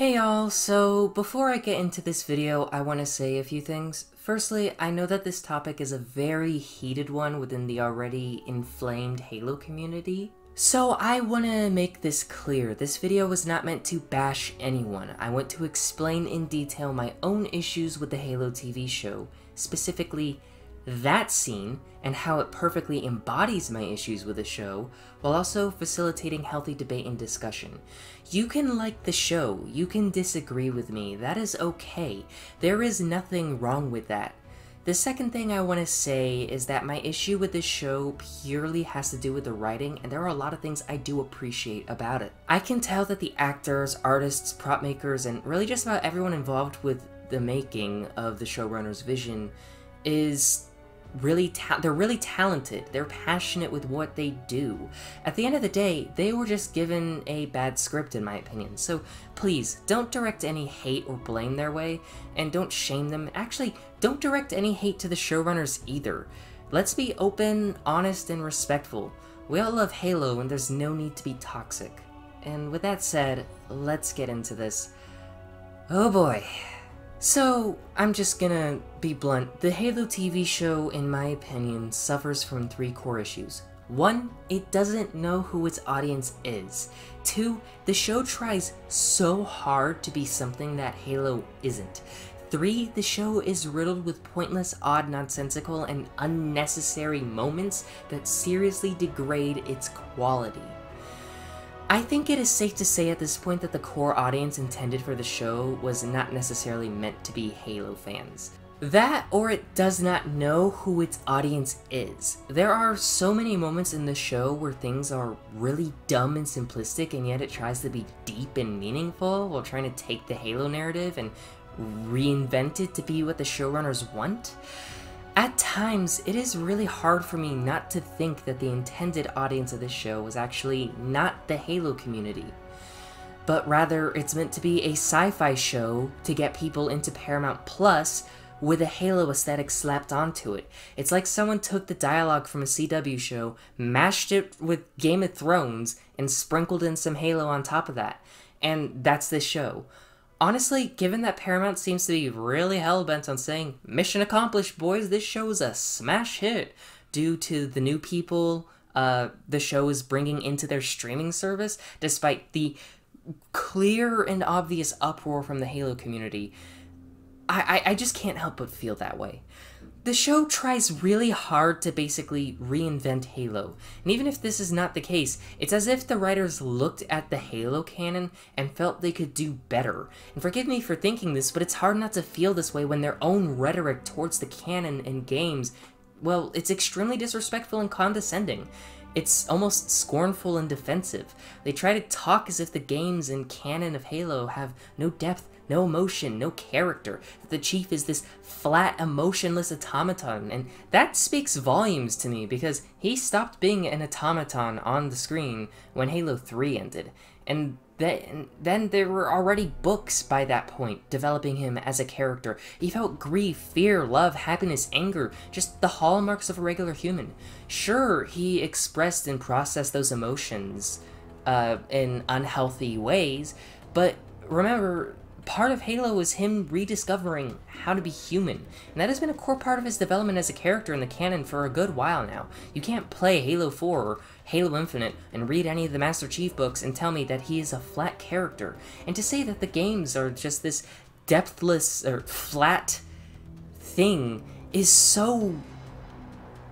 Hey y'all, so before I get into this video, I want to say a few things. Firstly, I know that this topic is a very heated one within the already inflamed Halo community. So I want to make this clear, this video was not meant to bash anyone. I want to explain in detail my own issues with the Halo TV show, specifically that scene and how it perfectly embodies my issues with the show, while also facilitating healthy debate and discussion. You can like the show, you can disagree with me, that is okay. There is nothing wrong with that. The second thing I want to say is that my issue with this show purely has to do with the writing, and there are a lot of things I do appreciate about it. I can tell that the actors, artists, prop makers, and really just about everyone involved with the making of the showrunner's vision is really they're really talented. They're passionate with what they do. At the end of the day they were just given a bad script in my opinion. So please don't direct any hate or blame their way and don't shame them. Actually don't direct any hate to the showrunners either. Let's be open honest and respectful. We all love halo and there's no need to be toxic. And with that said let's get into this. Oh boy so, I'm just gonna be blunt. The Halo TV show, in my opinion, suffers from three core issues. One, it doesn't know who its audience is. Two, the show tries so hard to be something that Halo isn't. Three, the show is riddled with pointless, odd, nonsensical, and unnecessary moments that seriously degrade its quality. I think it is safe to say at this point that the core audience intended for the show was not necessarily meant to be Halo fans. That, or it does not know who its audience is. There are so many moments in the show where things are really dumb and simplistic, and yet it tries to be deep and meaningful while trying to take the Halo narrative and reinvent it to be what the showrunners want. At times, it is really hard for me not to think that the intended audience of this show was actually not the Halo community, but rather it's meant to be a sci fi show to get people into Paramount Plus with a Halo aesthetic slapped onto it. It's like someone took the dialogue from a CW show, mashed it with Game of Thrones, and sprinkled in some Halo on top of that. And that's this show. Honestly, given that Paramount seems to be really hell-bent on saying, mission accomplished, boys, this show is a smash hit, due to the new people uh, the show is bringing into their streaming service, despite the clear and obvious uproar from the Halo community, I, I, I just can't help but feel that way the show tries really hard to basically reinvent Halo. And even if this is not the case, it's as if the writers looked at the Halo canon and felt they could do better. And forgive me for thinking this, but it's hard not to feel this way when their own rhetoric towards the canon and games, well, it's extremely disrespectful and condescending. It's almost scornful and defensive. They try to talk as if the games and canon of Halo have no depth no emotion, no character. The Chief is this flat, emotionless automaton, and that speaks volumes to me because he stopped being an automaton on the screen when Halo 3 ended. And then, then there were already books by that point developing him as a character. He felt grief, fear, love, happiness, anger, just the hallmarks of a regular human. Sure, he expressed and processed those emotions uh, in unhealthy ways, but remember, part of Halo is him rediscovering how to be human, and that has been a core part of his development as a character in the canon for a good while now. You can't play Halo 4 or Halo Infinite and read any of the Master Chief books and tell me that he is a flat character, and to say that the games are just this depthless or flat thing is so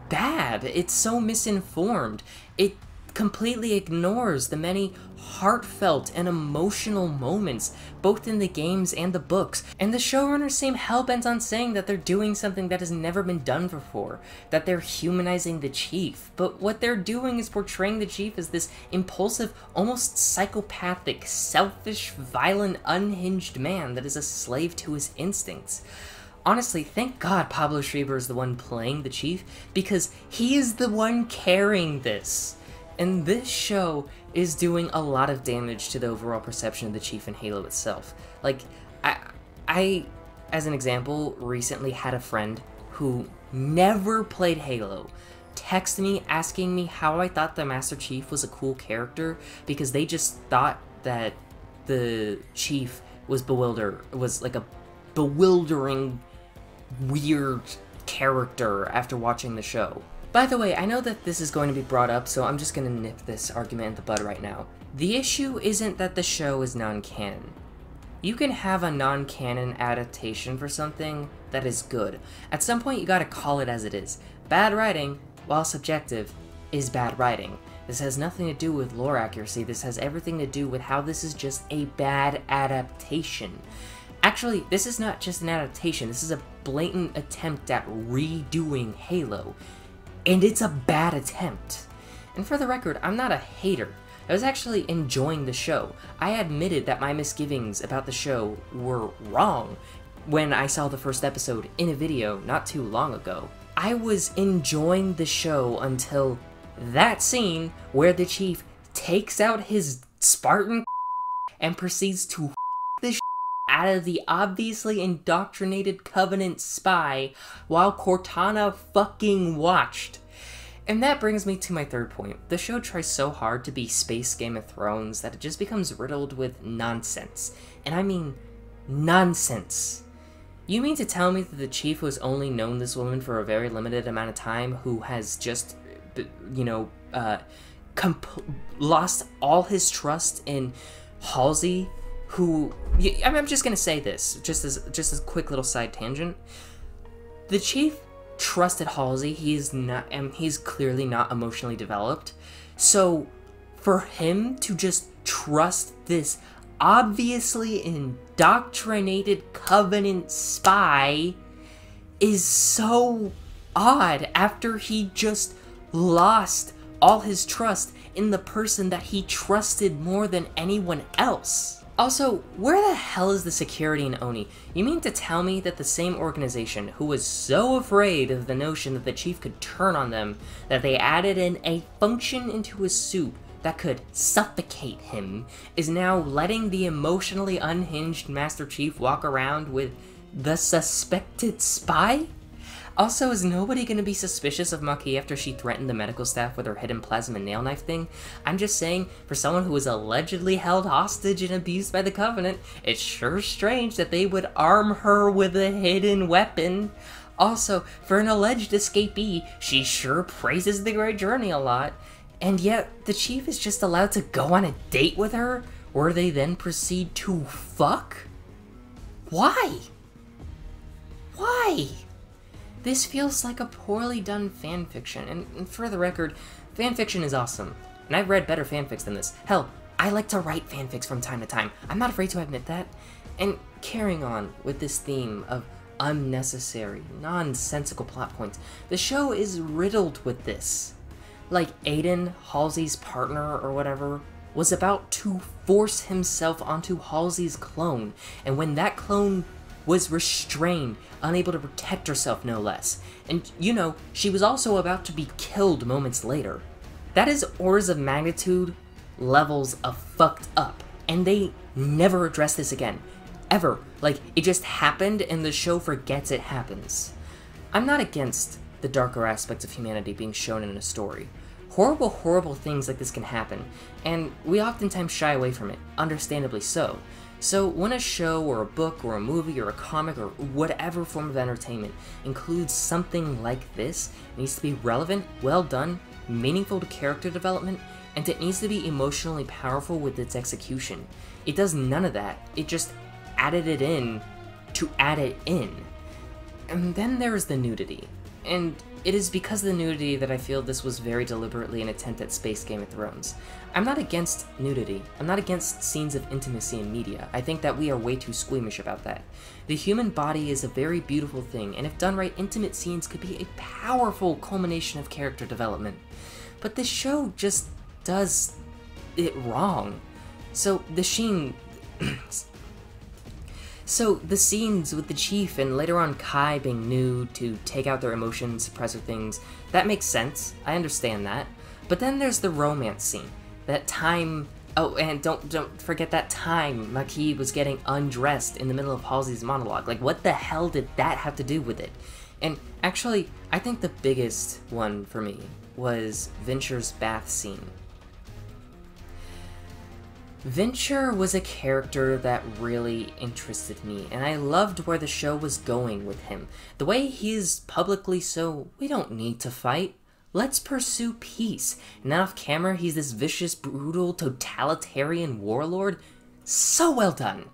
bad. It's so misinformed. It completely ignores the many heartfelt and emotional moments, both in the games and the books. And the showrunners seem hell-bent on saying that they're doing something that has never been done before, that they're humanizing the Chief. But what they're doing is portraying the Chief as this impulsive, almost psychopathic, selfish, violent, unhinged man that is a slave to his instincts honestly, thank God Pablo Schreiber is the one playing the Chief, because he is the one carrying this. And this show is doing a lot of damage to the overall perception of the Chief in Halo itself. Like, I, I, as an example, recently had a friend who never played Halo text me asking me how I thought the Master Chief was a cool character because they just thought that the Chief was bewilder was like a bewildering, weird character after watching the show. By the way, I know that this is going to be brought up, so I'm just gonna nip this argument in the bud right now. The issue isn't that the show is non-canon. You can have a non-canon adaptation for something that is good. At some point, you gotta call it as it is. Bad writing, while subjective, is bad writing. This has nothing to do with lore accuracy, this has everything to do with how this is just a bad adaptation. Actually, this is not just an adaptation, this is a blatant attempt at redoing Halo. And it's a bad attempt. And for the record, I'm not a hater. I was actually enjoying the show. I admitted that my misgivings about the show were wrong when I saw the first episode in a video not too long ago. I was enjoying the show until that scene where the chief takes out his Spartan and proceeds to out of the obviously indoctrinated Covenant spy while Cortana fucking watched. And that brings me to my third point. The show tries so hard to be space Game of Thrones that it just becomes riddled with nonsense. And I mean nonsense. You mean to tell me that the chief was only known this woman for a very limited amount of time who has just, you know, uh, lost all his trust in Halsey, who I am just gonna say this, just as just as a quick little side tangent. The chief trusted Halsey. He's not, and he's clearly not emotionally developed. So, for him to just trust this obviously indoctrinated Covenant spy is so odd after he just lost all his trust in the person that he trusted more than anyone else. Also, where the hell is the security in ONI? You mean to tell me that the same organization, who was so afraid of the notion that the chief could turn on them, that they added in a function into his suit that could suffocate him, is now letting the emotionally unhinged Master Chief walk around with the suspected spy? Also, is nobody gonna be suspicious of Makee after she threatened the medical staff with her hidden plasma nail knife thing? I'm just saying, for someone who was allegedly held hostage and abused by the Covenant, it's sure strange that they would arm her with a hidden weapon. Also, for an alleged escapee, she sure praises the Great Journey a lot. And yet, the Chief is just allowed to go on a date with her, where they then proceed to fuck? Why? Why? This feels like a poorly done fanfiction, and, for the record, fanfiction is awesome, and I've read better fanfics than this. Hell, I like to write fanfics from time to time. I'm not afraid to admit that. And carrying on with this theme of unnecessary, nonsensical plot points, the show is riddled with this. Like Aiden, Halsey's partner or whatever, was about to force himself onto Halsey's clone, and when that clone was restrained, unable to protect herself no less. And, you know, she was also about to be killed moments later. That is orders of magnitude levels of fucked up. And they never address this again. Ever. Like, it just happened and the show forgets it happens. I'm not against the darker aspects of humanity being shown in a story. Horrible, horrible things like this can happen, and we oftentimes shy away from it, understandably so. So when a show or a book or a movie or a comic or whatever form of entertainment includes something like this, it needs to be relevant, well done, meaningful to character development, and it needs to be emotionally powerful with its execution. It does none of that. It just added it in to add it in. And then there is the nudity. And it is because of the nudity that I feel this was very deliberately an attempt at Space Game of Thrones. I'm not against nudity. I'm not against scenes of intimacy in media. I think that we are way too squeamish about that. The human body is a very beautiful thing, and if done right, intimate scenes could be a powerful culmination of character development. But this show just does it wrong. So the Sheen So, the scenes with the Chief and later on Kai being nude to take out their emotions, suppressor things, that makes sense. I understand that. But then there's the romance scene. That time Oh, and don't don't forget that time Makee was getting undressed in the middle of Halsey's monologue. Like, what the hell did that have to do with it? And actually, I think the biggest one for me was Vinsher's bath scene. Vinsher was a character that really interested me, and I loved where the show was going with him. The way he's publicly so, we don't need to fight. Let's pursue peace. And then off camera, he's this vicious, brutal, totalitarian warlord. So well done.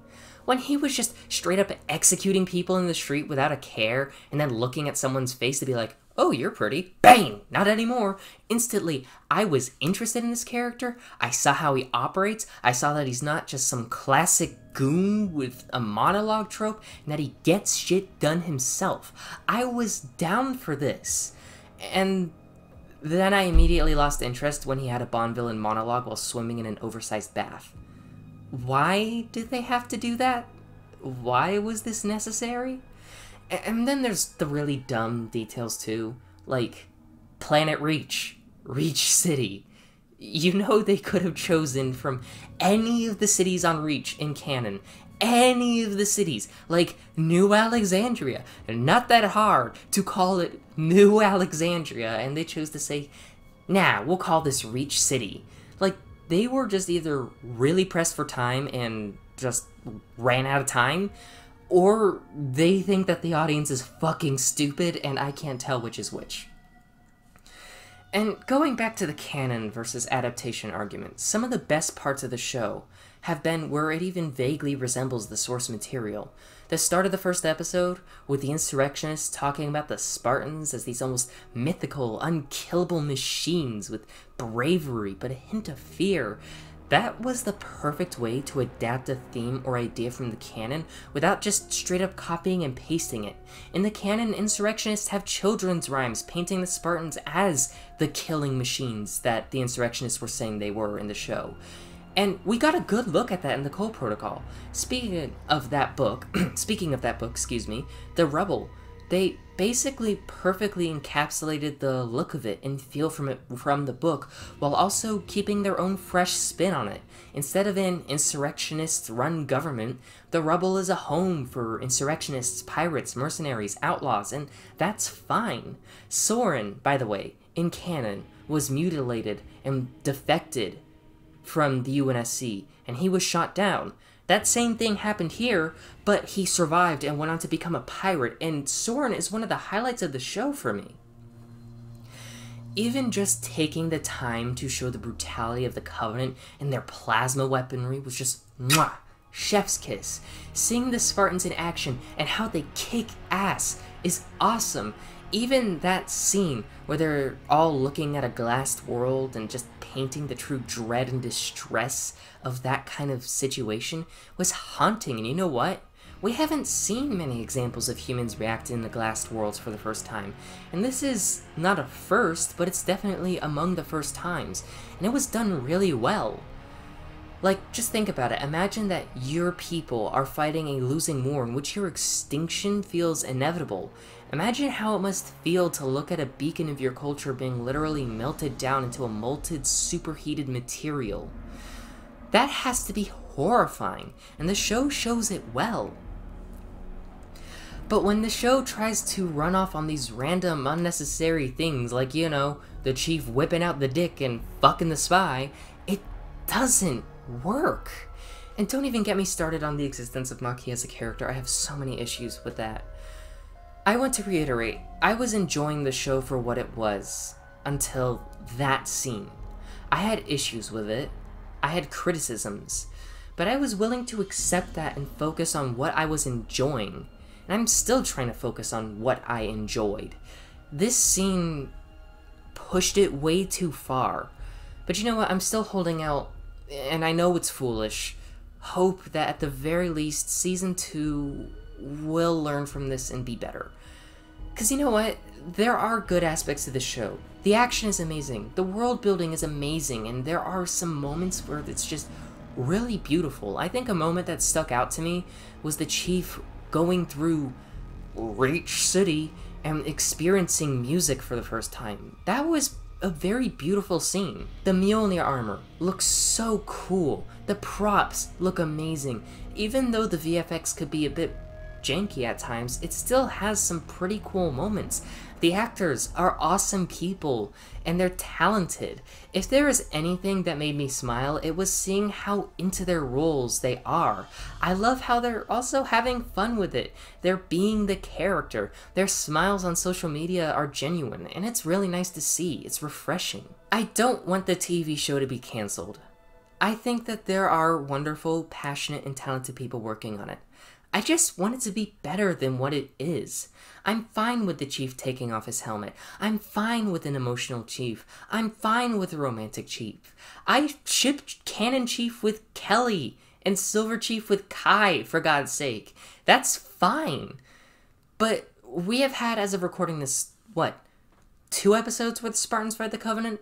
When he was just straight up executing people in the street without a care, and then looking at someone's face to be like, oh, you're pretty. Bang! Not anymore. Instantly, I was interested in this character. I saw how he operates. I saw that he's not just some classic goon with a monologue trope, and that he gets shit done himself. I was down for this. And then I immediately lost interest when he had a Bond villain monologue while swimming in an oversized bath. Why did they have to do that? Why was this necessary? And then there's the really dumb details too, like Planet Reach, Reach City. You know they could have chosen from any of the cities on Reach in canon, any of the cities, like New Alexandria. Not that hard to call it New Alexandria, and they chose to say, nah, we'll call this Reach City. Like, they were just either really pressed for time and just ran out of time, or they think that the audience is fucking stupid and I can't tell which is which. And going back to the canon versus adaptation argument, some of the best parts of the show have been where it even vaguely resembles the source material. The start of the first episode, with the insurrectionists talking about the Spartans as these almost mythical, unkillable machines with bravery but a hint of fear, that was the perfect way to adapt a theme or idea from the canon without just straight up copying and pasting it. In the canon, insurrectionists have children's rhymes painting the Spartans as the killing machines that the insurrectionists were saying they were in the show. And we got a good look at that in the Cole Protocol. Speaking of that book, speaking of that book, excuse me, The Rubble, they basically perfectly encapsulated the look of it and feel from it from the book while also keeping their own fresh spin on it. Instead of an insurrectionists run government, the rubble is a home for insurrectionists, pirates, mercenaries, outlaws, and that's fine. Soren, by the way, in canon, was mutilated and defected from the UNSC, and he was shot down. That same thing happened here, but he survived and went on to become a pirate, and Soren is one of the highlights of the show for me. Even just taking the time to show the brutality of the Covenant and their plasma weaponry was just mwah, chef's kiss. Seeing the Spartans in action and how they kick ass is awesome. Even that scene where they're all looking at a glassed world and just painting the true dread and distress of that kind of situation was haunting. And you know what? We haven't seen many examples of humans reacting in the glassed worlds for the first time. And this is not a first, but it's definitely among the first times. And it was done really well. Like, just think about it. Imagine that your people are fighting a losing war in which your extinction feels inevitable. Imagine how it must feel to look at a beacon of your culture being literally melted down into a molten, superheated material. That has to be horrifying, and the show shows it well. But when the show tries to run off on these random, unnecessary things, like, you know, the chief whipping out the dick and fucking the spy, it doesn't work. And don't even get me started on the existence of Makee as a character, I have so many issues with that. I want to reiterate, I was enjoying the show for what it was, until that scene. I had issues with it, I had criticisms, but I was willing to accept that and focus on what I was enjoying. And I'm still trying to focus on what I enjoyed. This scene pushed it way too far. But you know what? I'm still holding out and I know it's foolish, hope that at the very least season 2 will learn from this and be better. Because you know what? There are good aspects to the show. The action is amazing, the world building is amazing, and there are some moments where it's just really beautiful. I think a moment that stuck out to me was the chief going through Reach City and experiencing music for the first time. That was a very beautiful scene. The Mjolnir armor looks so cool. The props look amazing. Even though the VFX could be a bit janky at times, it still has some pretty cool moments. The actors are awesome people, and they're talented. If there is anything that made me smile, it was seeing how into their roles they are. I love how they're also having fun with it. They're being the character. Their smiles on social media are genuine, and it's really nice to see. It's refreshing. I don't want the TV show to be cancelled. I think that there are wonderful, passionate, and talented people working on it. I just want it to be better than what it is. I'm fine with the chief taking off his helmet. I'm fine with an emotional chief. I'm fine with a romantic chief. I ship Canon Chief with Kelly and Silver Chief with Kai, for God's sake. That's fine. But we have had, as of recording this, what, two episodes where the Spartans fight the Covenant?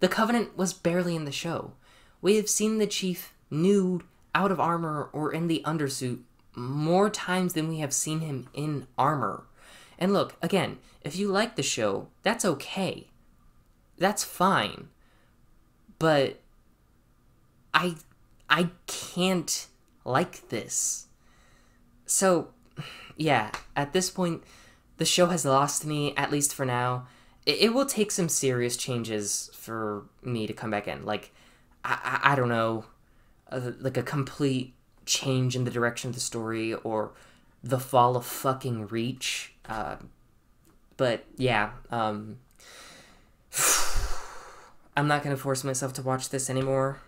The Covenant was barely in the show. We have seen the Chief nude, out of armor, or in the undersuit more times than we have seen him in armor. And look, again, if you like the show, that's okay. That's fine. But I I can't like this. So, yeah, at this point the show has lost me at least for now. It, it will take some serious changes for me to come back in. Like I I, I don't know, uh, like a complete change in the direction of the story or the fall of fucking Reach. Uh, but yeah, um, I'm not gonna force myself to watch this anymore.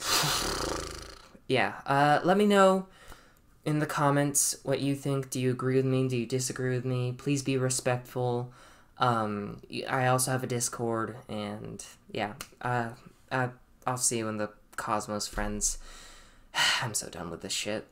yeah, uh, let me know in the comments what you think. Do you agree with me? Do you disagree with me? Please be respectful. Um, I also have a Discord, and yeah, uh, uh, I'll see you in the Cosmos friends. I'm so done with this shit.